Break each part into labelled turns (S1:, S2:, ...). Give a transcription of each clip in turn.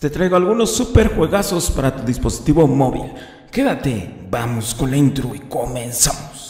S1: Te traigo algunos super juegazos para tu dispositivo móvil. Quédate, vamos con la intro y comenzamos.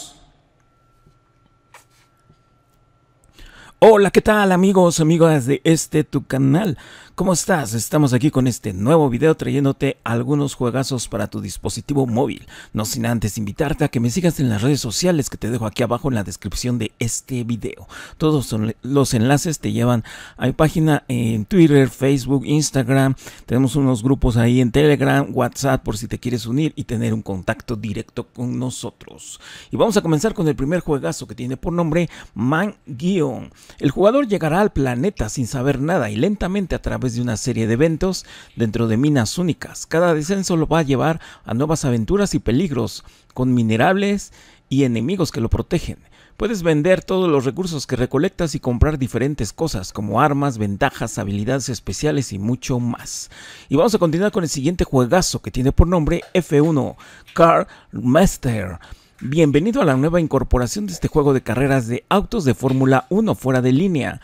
S1: Hola, ¿qué tal amigos, amigas de este tu canal? ¿Cómo estás? Estamos aquí con este nuevo video trayéndote algunos juegazos para tu dispositivo móvil. No sin antes invitarte a que me sigas en las redes sociales que te dejo aquí abajo en la descripción de este video. Todos los enlaces te llevan a mi página en Twitter, Facebook, Instagram. Tenemos unos grupos ahí en Telegram, WhatsApp por si te quieres unir y tener un contacto directo con nosotros. Y vamos a comenzar con el primer juegazo que tiene por nombre Man Guion. El jugador llegará al planeta sin saber nada y lentamente a través de una serie de eventos dentro de minas únicas. Cada descenso lo va a llevar a nuevas aventuras y peligros, con minerables y enemigos que lo protegen. Puedes vender todos los recursos que recolectas y comprar diferentes cosas como armas, ventajas, habilidades especiales y mucho más. Y vamos a continuar con el siguiente juegazo que tiene por nombre F1 Car Master. Bienvenido a la nueva incorporación de este juego de carreras de autos de Fórmula 1 fuera de línea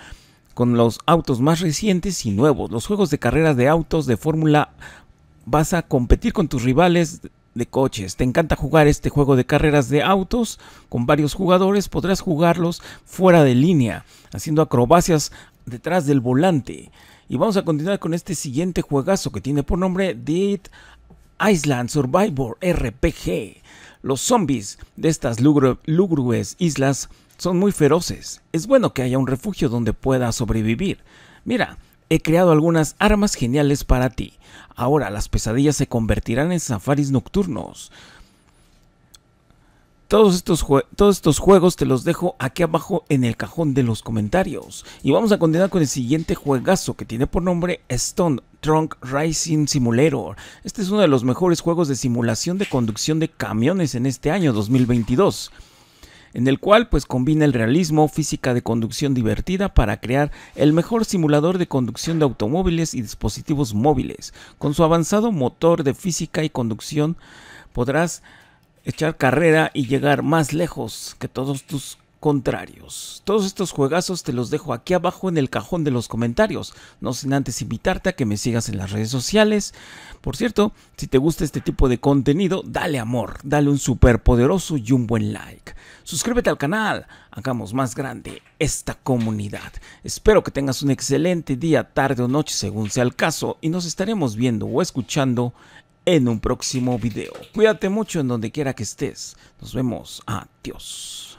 S1: con los autos más recientes y nuevos. Los juegos de carreras de autos de fórmula vas a competir con tus rivales de coches. ¿Te encanta jugar este juego de carreras de autos con varios jugadores? Podrás jugarlos fuera de línea, haciendo acrobacias detrás del volante. Y vamos a continuar con este siguiente juegazo que tiene por nombre Dead Island Survivor RPG. Los zombies de estas lúgubres islas son muy feroces. Es bueno que haya un refugio donde puedas sobrevivir. Mira, he creado algunas armas geniales para ti. Ahora las pesadillas se convertirán en safaris nocturnos. Todos estos, todos estos, juegos te los dejo aquí abajo en el cajón de los comentarios. Y vamos a continuar con el siguiente juegazo que tiene por nombre Stone Trunk Racing Simulator. Este es uno de los mejores juegos de simulación de conducción de camiones en este año 2022 en el cual pues combina el realismo, física de conducción divertida para crear el mejor simulador de conducción de automóviles y dispositivos móviles. Con su avanzado motor de física y conducción podrás echar carrera y llegar más lejos que todos tus contrarios. Todos estos juegazos te los dejo aquí abajo en el cajón de los comentarios. No sin antes invitarte a que me sigas en las redes sociales. Por cierto, si te gusta este tipo de contenido, dale amor, dale un super poderoso y un buen like. Suscríbete al canal, hagamos más grande esta comunidad. Espero que tengas un excelente día, tarde o noche según sea el caso y nos estaremos viendo o escuchando en un próximo video. Cuídate mucho en donde quiera que estés. Nos vemos. Adiós.